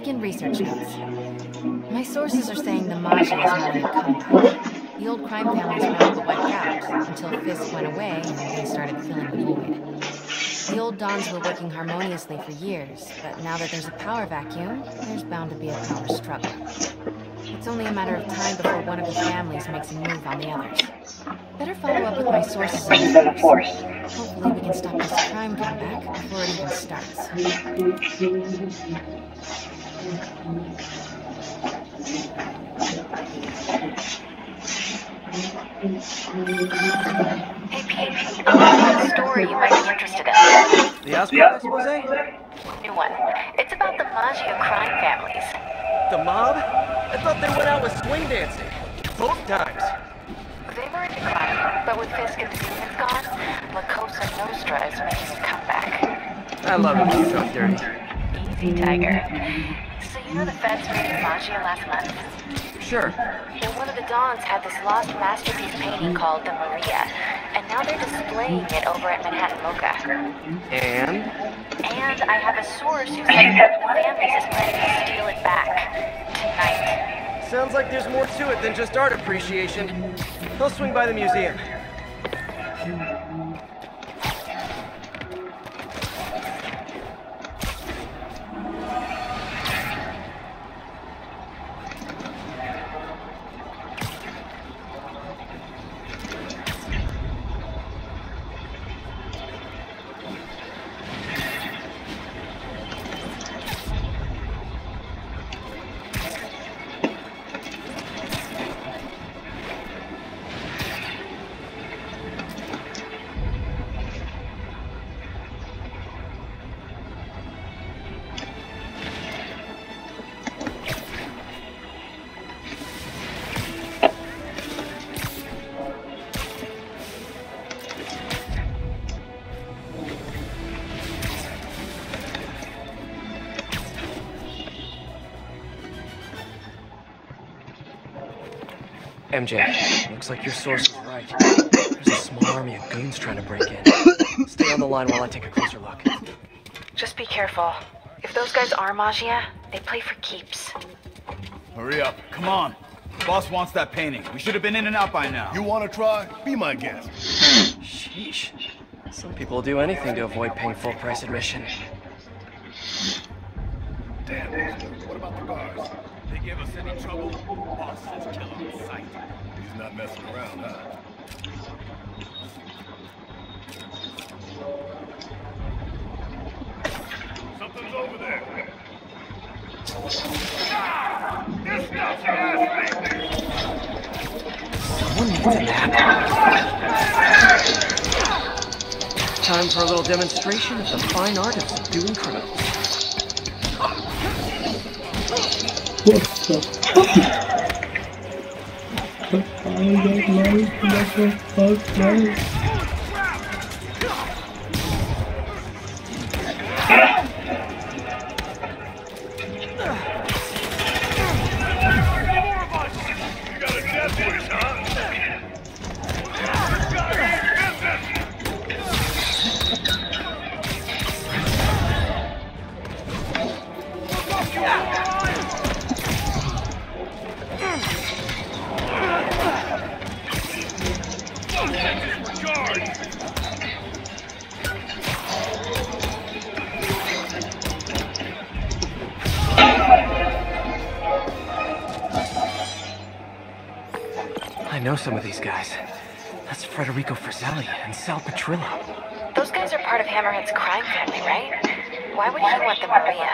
Begin research notes. My sources are saying the Maggia is a comeback. The old crime families were all but wiped out until Fisk went away and they started filling the void. The old Dons were working harmoniously for years, but now that there's a power vacuum, there's bound to be a power struggle. It's only a matter of time before one of the families makes a move on the others. Better follow up with my sources in the force. Hopefully we can stop this crime comeback before it even starts. Hey, Pete. I story you might be interested in. The Osprey expose? New one. It's about the Maggia crime families. The mob? I thought they went out with swing dancing. Both times. They were into crime, but with Fisk and the demons gone, La Cosa Nostra is making a comeback. I love it when you talk dirty. Easy, Tiger. You know the feds raided Maggia last month? Sure. Well, one of the Dons had this lost masterpiece painting called the Maria, and now they're displaying it over at Manhattan MoCA. And? And I have a source who says that the families is planning to steal it back tonight. Sounds like there's more to it than just art appreciation. I'll swing by the museum. MJ, looks like your source is right. There's a small army of goons trying to break in. Stay on the line while I take a closer look. Just be careful. If those guys are Maggia, they play for keeps. Hurry up. Come on. Boss wants that painting. We should have been in and out by now. You want to try? Be my guest. Sheesh. Some people will do anything to avoid paying full price admission. Damn. What about the guards? They give us any trouble, boss says kill on sight. He's not messing around, huh? Something's over there. This stuff's nasty. Someone needs a nap. Time for a little demonstration of the fine art of subduing criminals. What the fuck? I don't know the fuck, man. Some of these guys. That's Federico Frizzelli and Sal Petrillo. Those guys are part of Hammerhead's crime family, right? Why would he want the Maria?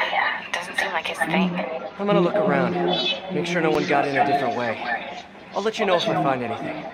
Doesn't seem like his thing. I'm gonna look around. Make sure no one got in a different way. I'll let you know if I find anything.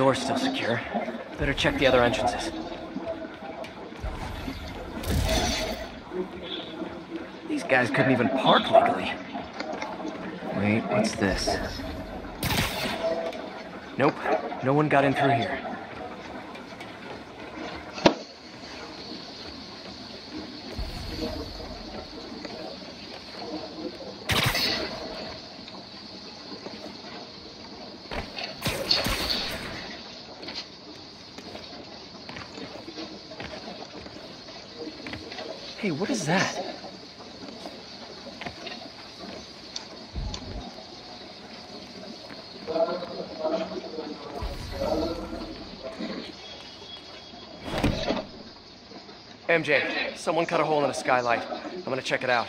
Door's still secure. Better check the other entrances. These guys couldn't even park legally. Wait, what's this? Nope, no one got in through here. What is that? MJ, someone cut a hole in a skylight. I'm gonna check it out.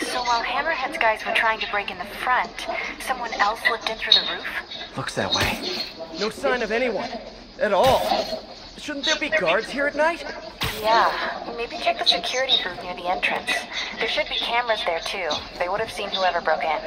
So while Hammerhead's guys were trying to break in the front, someone else slipped in through the roof? Looks that way. No sign of anyone. At all. Shouldn't there be guards here at night? Yeah, maybe check the security booth near the entrance. There should be cameras there too. They would have seen whoever broke in.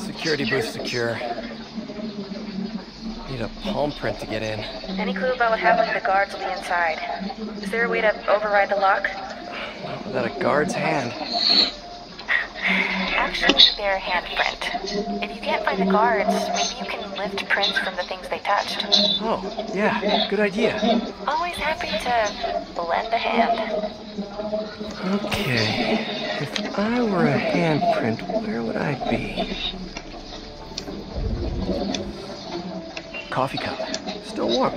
Security booth secure. Need a palm print to get in. Any clue about what happened to the guards on the inside? Is there a way to override the lock? Not without a guard's hand. Actually, their handprint. If you can't find the guards, maybe you can lift prints from the things they touched. Oh, yeah, good idea. Always happy to lend a hand. Okay, if I were a handprint, where would I be? Coffee cup, still warm.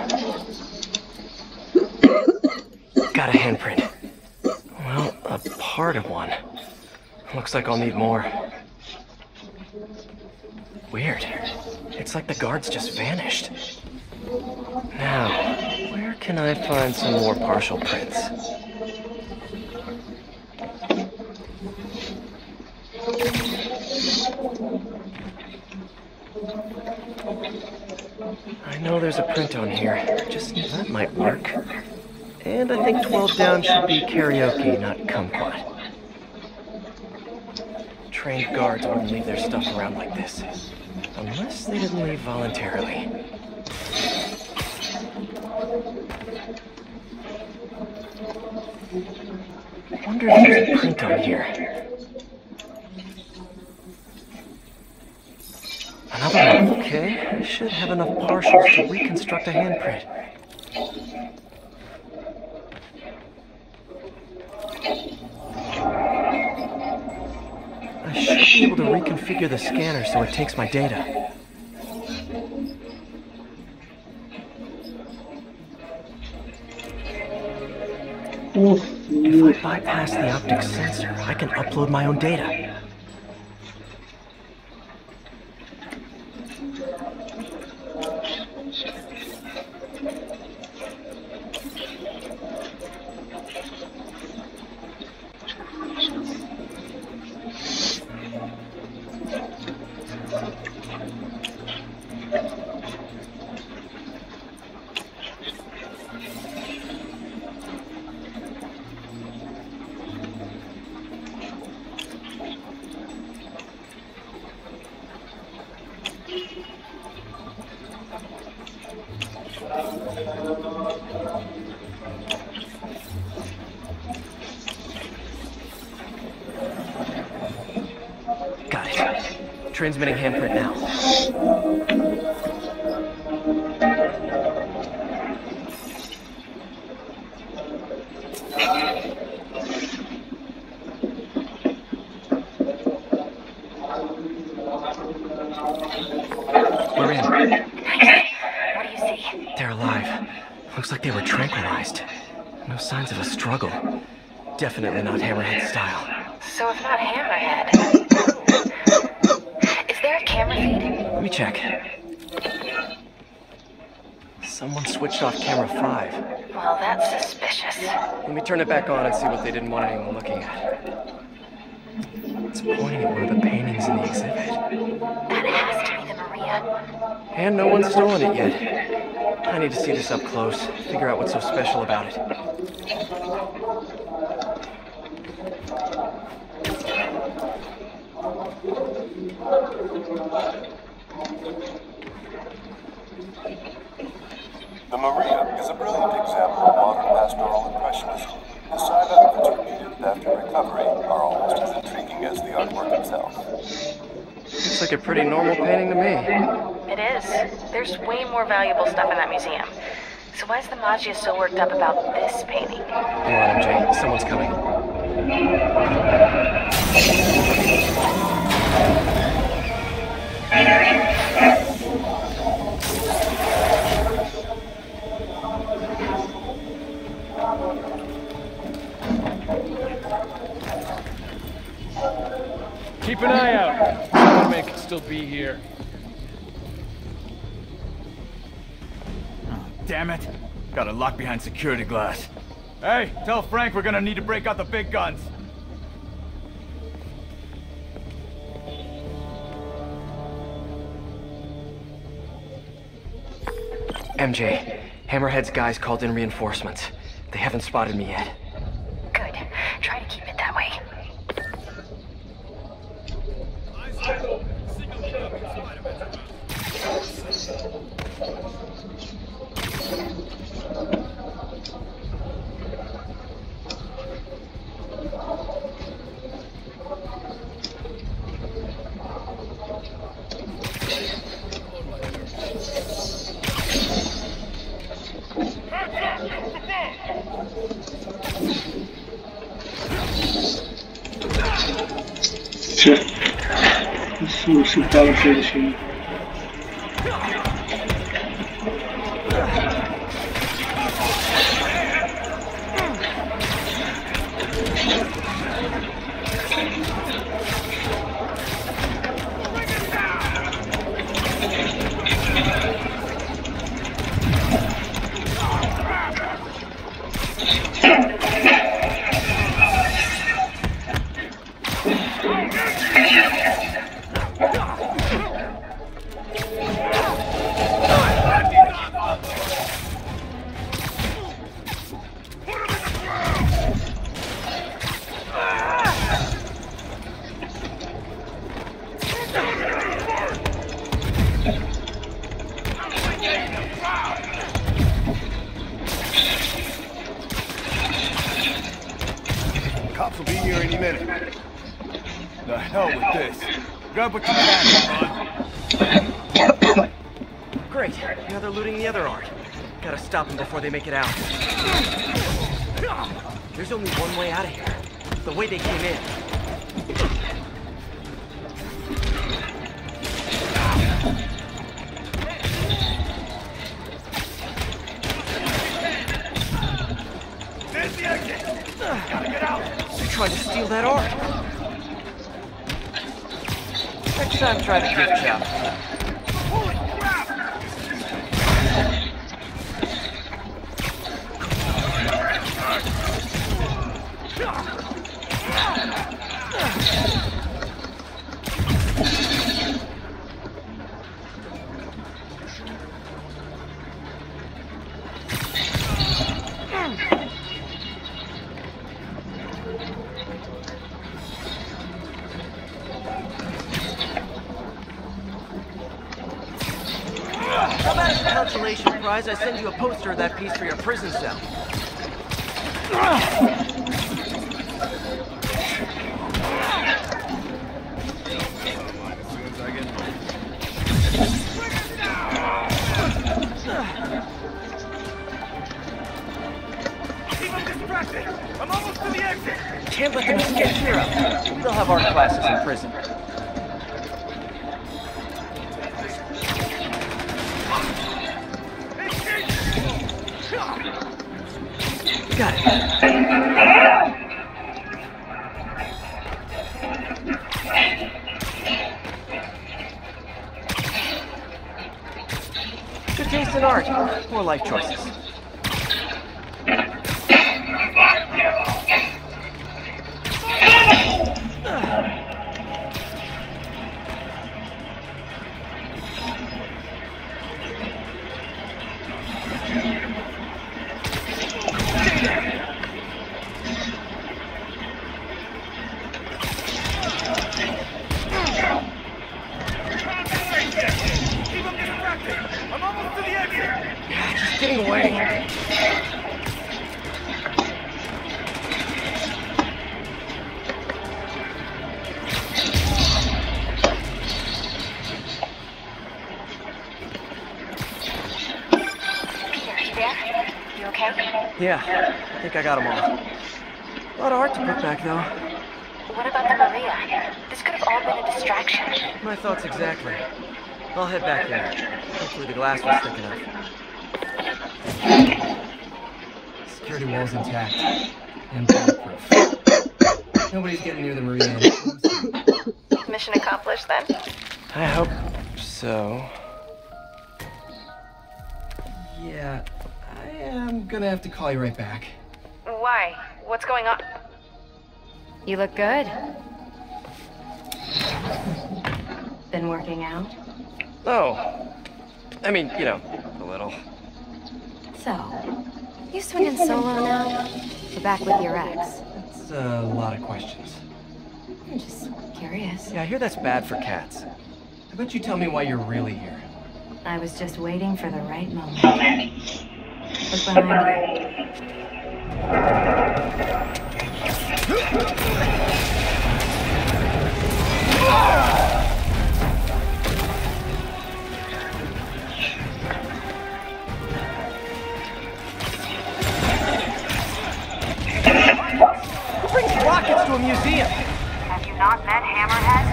Got a handprint. Well, a part of one. Looks like I'll need more. Weird. It's like the guards just vanished. Now, where can I find some more partial prints? I know there's a print on here. Just that might work. And I think 12 down should be karaoke, not kumquat. Trained guards wouldn't leave their stuff around like this. Unless they didn't leave voluntarily. I wonder if there's a print on here. Another one. Okay, I should have enough partials to reconstruct a handprint. I should be able to reconfigure the scanner so it takes my data. If I bypass the optic sensor, I can upload my own data. Transmitting handprint now. We're in. What do you see? They're alive. Looks like they were tranquilized. No signs of a struggle. Definitely not Hammerhead style. So if not Hammerhead. Check. Someone switched off camera 5. Well, that's suspicious. Let me turn it back on and see what they didn't want anyone looking at. It's pointing at one of the paintings in the exhibit. That has to be the Maria. And no one's stolen it yet. I need to see this up close, figure out what's so special about it. The Maria is a brilliant example of modern pastoral impressionism. The side elements repeated after recovery are almost as intriguing as the artwork itself. Looks like a pretty normal painting to me. It is. There's way more valuable stuff in that museum. So why is the Maggia so worked up about this painting? Hang on, MJ. Someone's coming. Keep an eye out. Spider-Man could still be here. Oh, Damn it. Got a lock behind security glass. Hey, tell Frank we're gonna need to break out the big guns. MJ, Hammerhead's guys called in reinforcements. They haven't spotted me yet. Good. Try to keep it that way. Su, sul palo 16. Be here any minute. The hell with this. Grab what you can, bud. Great. Now they're looting the other art. Gotta stop them before they make it out. There's only one way out of here. The way they came in. Gotta get out. They're trying to steal that art. Next time, try the gift shop. Holy crap! Consolation prize, I send you a poster of that piece for your prison cell? Keep them distracted. I'm almost to the exit. Can't let them escape Hero. They'll have art classes in prison. Good taste in art. More life choices. Getting away. Peter, you there? You okay? Yeah, I think I got them all. A lot of art to put back, though. What about the Maria? This could have all been a distraction. My thoughts exactly. I'll head back there. Hopefully the glass was thick enough. Security wall's intact. And bulletproof. Nobody's getting near the Maria anytime soon. Mission accomplished then? I hope so. Yeah, I am gonna have to call you right back. Why? What's going on? You look good. Been working out? Oh. I mean, you know, a little. So, you swinging solo now? Or back with your ex? That's a lot of questions. I'm just curious. Yeah, I hear that's bad for cats. How about you tell me why you're really here? I was just waiting for the right moment. Look behind you. Rockets to a museum? Have you not met Hammerhead?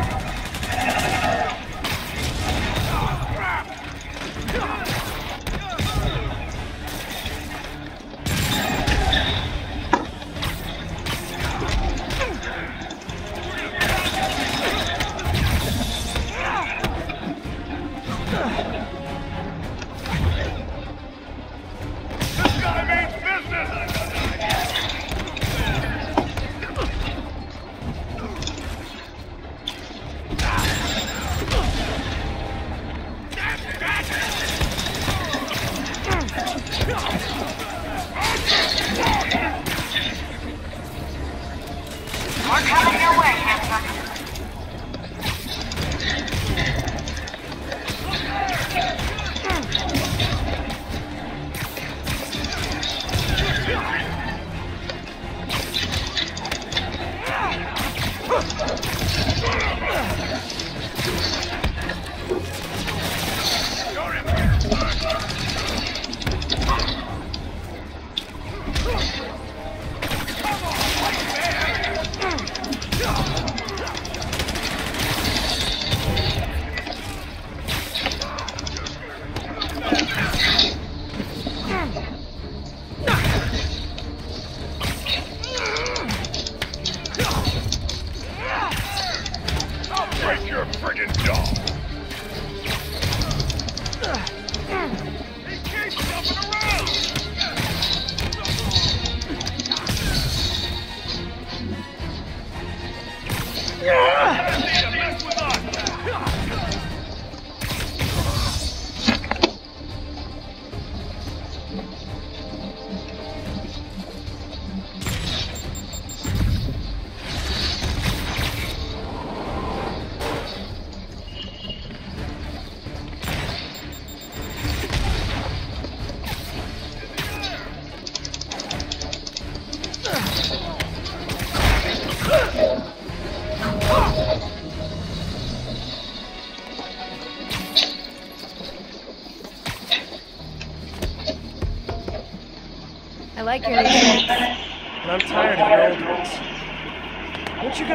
Friggin'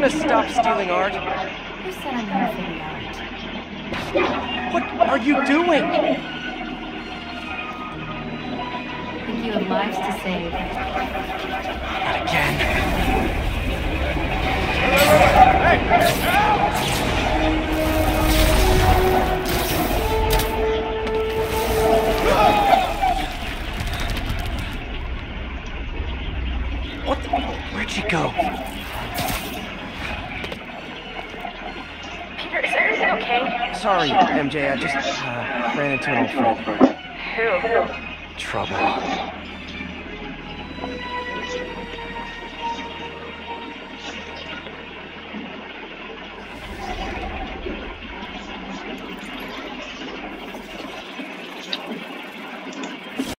gonna stop stealing art? Who said I'm here for the art? What are you doing? Think you have lives to save. MJ, I just ran into an old friend. Who? Trouble.